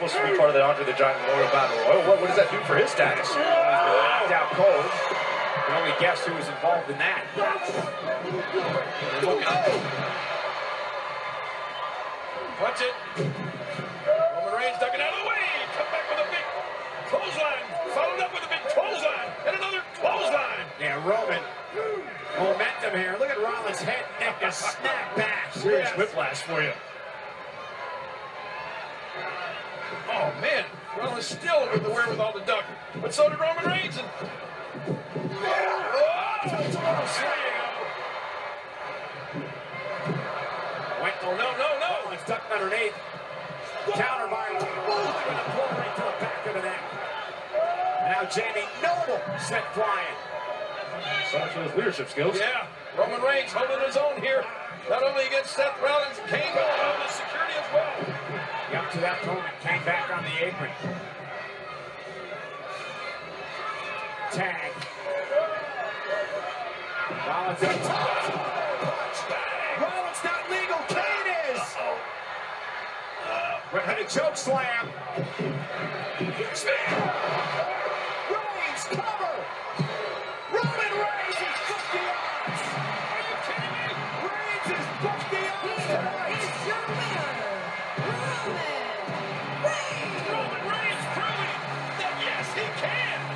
supposed to be part of the Andre the Giant Memorial Battle Royal. What, what does that do for his status? He's knocked out cold. Can only guess who was involved in that. Watch it. Roman Reigns ducking out of the way. Come back with a big clothesline. Followed up with a big clothesline. And another clothesline. Yeah, Roman. Momentum here. Look at Rollins' head, neck, and snap back. Serious Yes. whiplash for you. Oh, man. Rollins still with the wherewithal to duck. But so did Roman Reigns. And... Oh, there you. Went, oh, no, no, no. Rollins ducked underneath. Counter by Roman. And a pull right to the back of the neck. Now Jamie Noble sent flying. So much for his leadership skills. Yeah, Roman Reigns holding his own here. Not only against Seth Rollins, Kane will hold his security as well. Up to that moment, came back on the apron. Tag. Rollins up top. Rollins not legal. Kane is. Right, and a choke slam. He can!